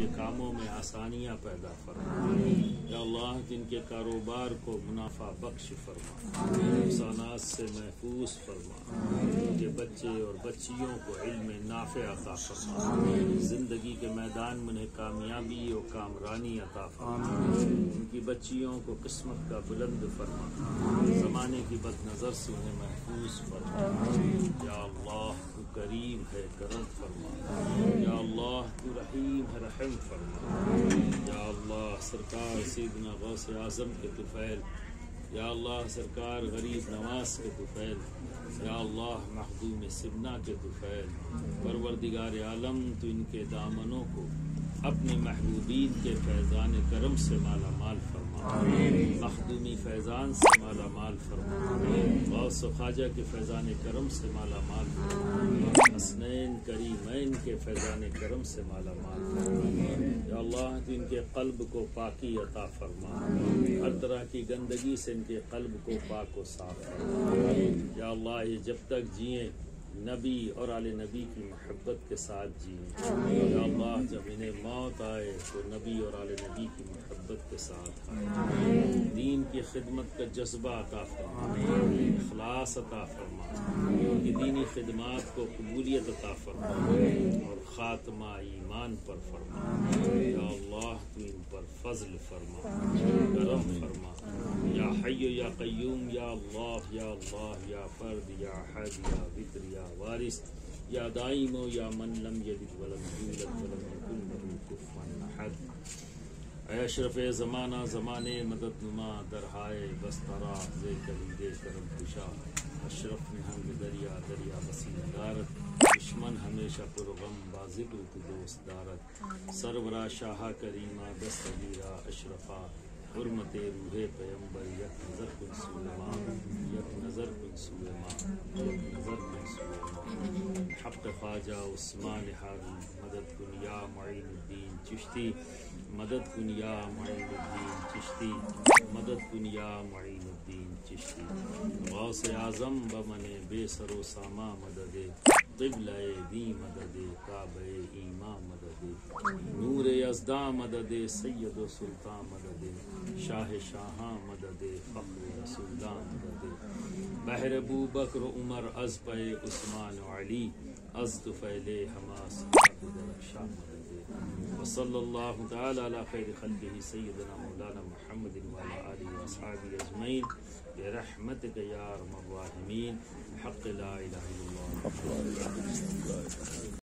کے کاموں میں آسانیاں پیدا فرما۔ یا اللہ جن کے کاروبار کو منافع بخش فرما۔ نقصانات سے محفوظ فرما۔ ان کے بچے اور بچیوں کو علم نافع عطا فرما۔ زندگی کے میدان میں انہیں کامیابی اور کامرانی عطا فرما۔ ان کی بچیوں کو قسمت کا بلند فرما۔ زمانے کی بد نظر سے انہیں محفوظ فرما۔ یا اللہ تو کریم ہے کرم فرما۔ اللہ تو رحیم رحم فرما یا اللہ، سرکار سیدنا غوث اعظم کے طفیل یا اللہ، سرکار غریب نواز کے طفیل یا اللہ محدوم سبنا کے طفیل پروردگار عالم، تو ان کے دامنوں کو اپنے محبوبین کے فیضان کرم سے مالا مال فرما۔ مخدومی فیضان سے مالا مال فرما۔ غوث و خواجہ کے فیضان کرم سے مالا مال فرما۔ کریمین کے فیضان کرم سے مالا مال فرما یا اللہ ان کے قلب کو پاکی عطا فرما۔ ہر طرح کی گندگی سے ان کے قلب کو پاک و صاف فرما۔ یا اللہ، یہ جب تک جئیں، نبی اور آل نبی کی محبت کے ساتھ جئیں۔ یا اللہ، جب انہیں موت آئے تو نبی اور آل نبی کی محبت کے ساتھ آئے دین کی خدمت کا جذبہ عطا فرما۔ اخلاص عطا فرما۔ ان کی دینی خدمات کو قبولیت عطا فرما۔ اور خاتمہ ایمان پر فرما۔ یا اللہ تو ان پر فضل فرما۔ کرم فرما۔ یا حی یا قیوم یا اللہ یا اللہ یا فرد یا حد یا وطر یا وارث یا دائم یا من لم یلد ولم یولد ولم یکن له کفوا احد۔ اے اشرف زمانہ زمانے مدد نما درہائے بسترا زے کلید کرم کشا اشرف نہنگ دریا دریا وسیع دارت دشمن ہمیشہ پرغم بازگر تو دوست دارت۔ سرورا شاہ کریمہ دستگیرہ اشرفا حرمت روح پیمبر یک نظر کن سوما یک نظر کن سوما یک نظر کن سوما حق خواجہ عثمان حاوی مدد کن یا معین الدین چشتی، مدد کن یا معین الدین چشتی، مدد کن یا معین الدین چشتی۔ غوث اعظم بمن بے سر و ساما مدد، قبلہ دی مدد کعبہ ایما مدد۔ نور ازدا مدد، سید و سلطان مدد، شاہ شاہاں مدد، فخر رسولان مدد بحر ابو بکر عمر، از پے عثمان و علی، از طفیل حماس شاہ وصلی اللہ تعالی علی خیر خلقہ سیدنا مولانا محمد وعلى آلہ واصحابہ اجمعین. برحمتک یا ارحم الراحمین. حق لا الہ الا اللہ.